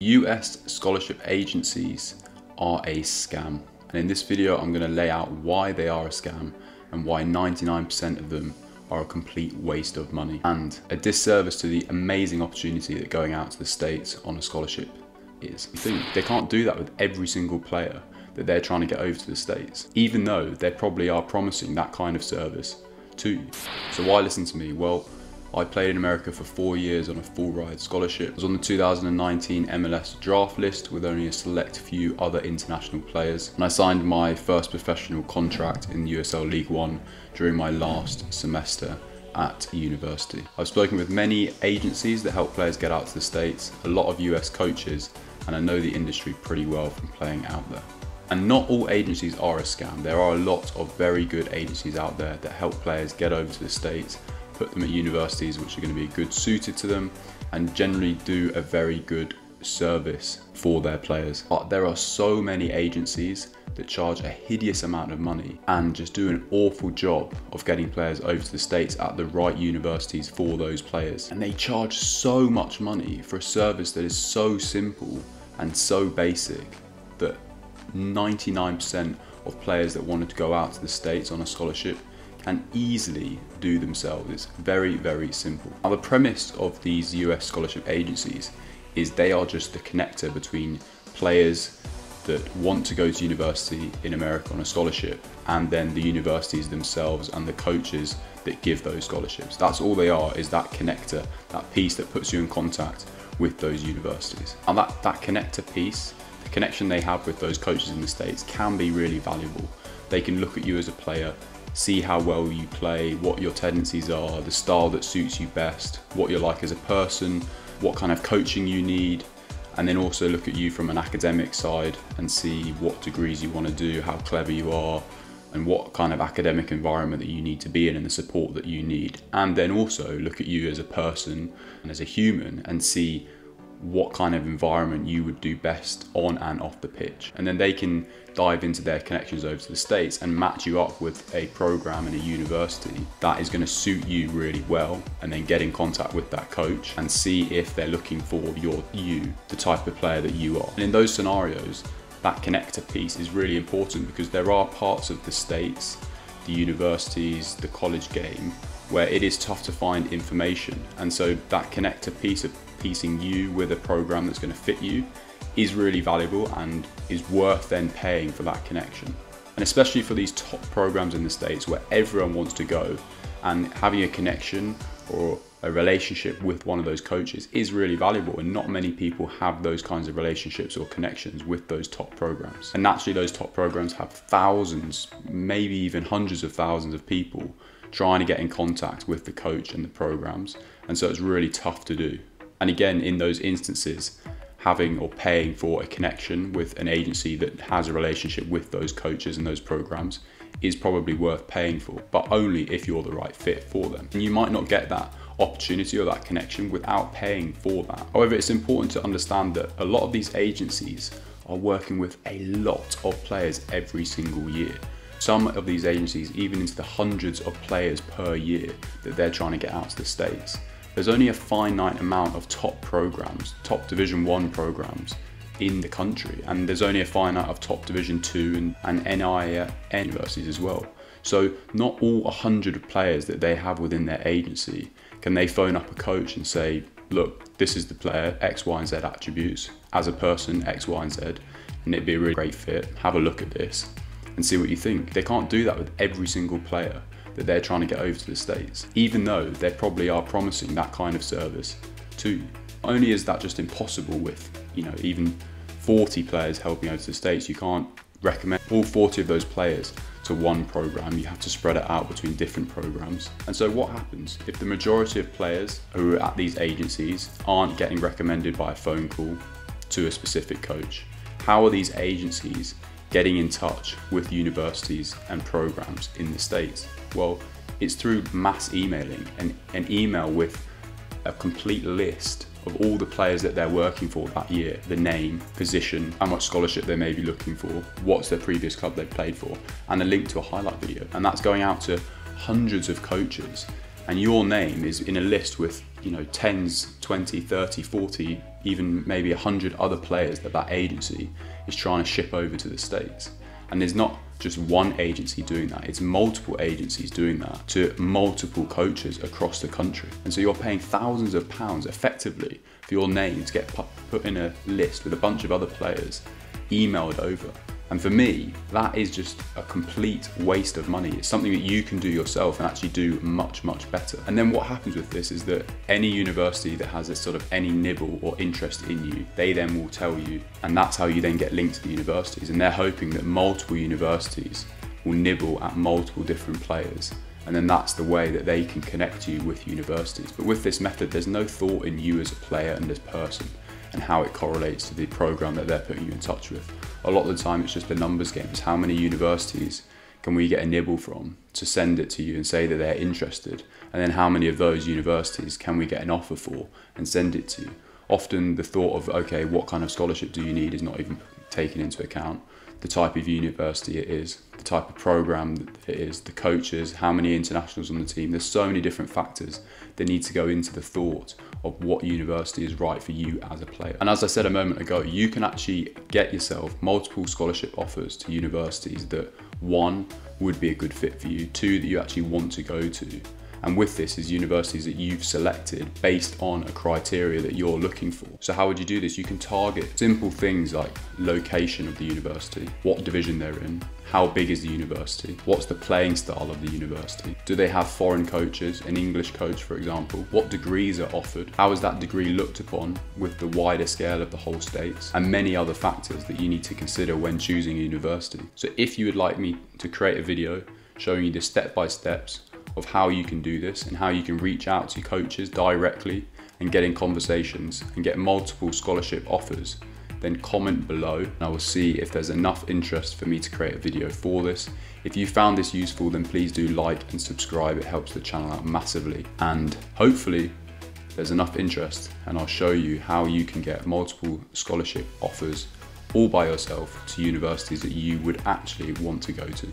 US scholarship agencies are a scam. And in this video, I'm gonna lay out why they are a scam and why 99% of them are a complete waste of money and a disservice to the amazing opportunity that going out to the States on a scholarship is. They can't do that with every single player that they're trying to get over to the States, even though they probably are promising that kind of service to you. So why listen to me? Well, I played in America for four years on a full ride scholarship. I was on the 2019 MLS draft list with only a select few other international players. And I signed my first professional contract in USL League One during my last semester at university. I've spoken with many agencies that help players get out to the States, a lot of US coaches, and I know the industry pretty well from playing out there. And not all agencies are a scam. There are a lot of very good agencies out there that help players get over to the States put them at universities which are going to be good suited to them and generally do a very good service for their players. But there are so many agencies that charge a hideous amount of money and just do an awful job of getting players over to the States at the right universities for those players. And they charge so much money for a service that is so simple and so basic that 99% of players that wanted to go out to the States on a scholarship can easily do themselves. It's very, very simple. Now, the premise of these US scholarship agencies is they are just the connector between players that want to go to university in America on a scholarship and then the universities themselves and the coaches that give those scholarships. That's all they are, is that connector, that piece that puts you in contact with those universities. And that, that connector piece, the connection they have with those coaches in the States can be really valuable. They can look at you as a player see how well you play, what your tendencies are, the style that suits you best, what you're like as a person, what kind of coaching you need, and then also look at you from an academic side and see what degrees you want to do, how clever you are, and what kind of academic environment that you need to be in and the support that you need. And then also look at you as a person and as a human and see what kind of environment you would do best on and off the pitch. And then they can dive into their connections over to the States and match you up with a program in a university that is going to suit you really well and then get in contact with that coach and see if they're looking for your you, the type of player that you are. And in those scenarios, that connector piece is really important because there are parts of the States, the universities, the college game where it is tough to find information. And so that connector piece of piecing you with a program that's going to fit you is really valuable and is worth then paying for that connection. And especially for these top programs in the States where everyone wants to go and having a connection or a relationship with one of those coaches is really valuable and not many people have those kinds of relationships or connections with those top programs and naturally those top programs have thousands maybe even hundreds of thousands of people trying to get in contact with the coach and the programs and so it's really tough to do and again, in those instances, having or paying for a connection with an agency that has a relationship with those coaches and those programs is probably worth paying for, but only if you're the right fit for them. And you might not get that opportunity or that connection without paying for that. However, it's important to understand that a lot of these agencies are working with a lot of players every single year. Some of these agencies, even into the hundreds of players per year that they're trying to get out to the States there's only a finite amount of top programs, top Division 1 programs in the country, and there's only a finite of top Division 2 and, and NAIA universities as well. So not all 100 players that they have within their agency can they phone up a coach and say, look, this is the player, X, Y, and Z attributes, as a person, X, Y, and Z, and it'd be a really great fit. Have a look at this and see what you think. They can't do that with every single player that they're trying to get over to the States, even though they probably are promising that kind of service to you. Only is that just impossible with, you know, even 40 players helping over to the States, you can't recommend all 40 of those players to one program. You have to spread it out between different programs. And so what happens if the majority of players who are at these agencies aren't getting recommended by a phone call to a specific coach? How are these agencies getting in touch with universities and programs in the States? Well, it's through mass emailing and an email with a complete list of all the players that they're working for that year, the name, position, how much scholarship they may be looking for, what's their previous club they've played for, and a link to a highlight video. And that's going out to hundreds of coaches. And your name is in a list with you know, tens, 20, 30, 40, even maybe 100 other players that that agency is trying to ship over to the States. And there's not just one agency doing that, it's multiple agencies doing that to multiple coaches across the country. And so you're paying thousands of pounds effectively for your name to get put in a list with a bunch of other players emailed over. And for me, that is just a complete waste of money. It's something that you can do yourself and actually do much, much better. And then what happens with this is that any university that has a sort of any nibble or interest in you, they then will tell you, and that's how you then get linked to the universities. And they're hoping that multiple universities will nibble at multiple different players and then that's the way that they can connect you with universities. But with this method, there's no thought in you as a player and as a person and how it correlates to the program that they're putting you in touch with. A lot of the time, it's just a numbers game. It's how many universities can we get a nibble from to send it to you and say that they're interested, and then how many of those universities can we get an offer for and send it to you. Often, the thought of okay, what kind of scholarship do you need is not even taken into account. The type of university it is, the type of program it is, the coaches, how many internationals on the team. There's so many different factors that need to go into the thought of what university is right for you as a player. And as I said a moment ago, you can actually get yourself multiple scholarship offers to universities that one would be a good fit for you, two that you actually want to go to, and with this is universities that you've selected based on a criteria that you're looking for. So how would you do this? You can target simple things like location of the university, what division they're in, how big is the university, what's the playing style of the university, do they have foreign coaches, an English coach for example, what degrees are offered, how is that degree looked upon with the wider scale of the whole states, and many other factors that you need to consider when choosing a university. So if you would like me to create a video showing you the step-by-steps of how you can do this and how you can reach out to coaches directly and get in conversations and get multiple scholarship offers, then comment below and I will see if there's enough interest for me to create a video for this. If you found this useful, then please do like and subscribe. It helps the channel out massively. And hopefully there's enough interest and I'll show you how you can get multiple scholarship offers all by yourself to universities that you would actually want to go to.